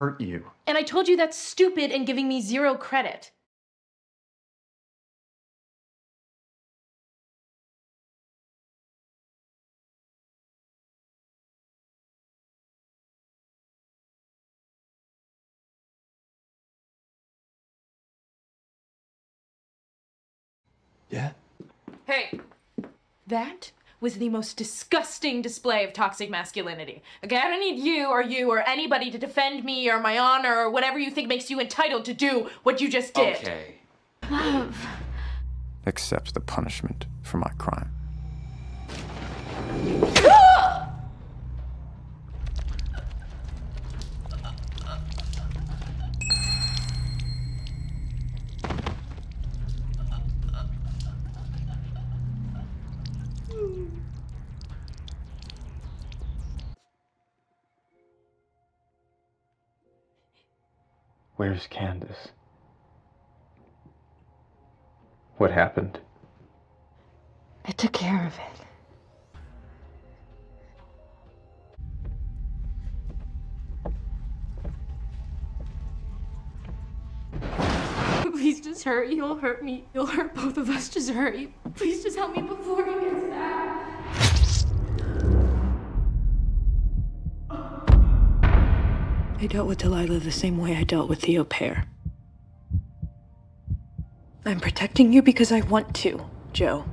hurt you. And I told you that's stupid and giving me zero credit. Yeah? Hey, that was the most disgusting display of toxic masculinity. Okay, I don't need you or you or anybody to defend me or my honor or whatever you think makes you entitled to do what you just did. Okay. Love. Accept the punishment for my crime. Where's Candace? What happened? I took care of it. Please just hurry. You'll hurt me. You'll hurt both of us. Just hurry. Please just help me before he gets back. I dealt with Delilah the same way I dealt with the au pair. I'm protecting you because I want to, Joe.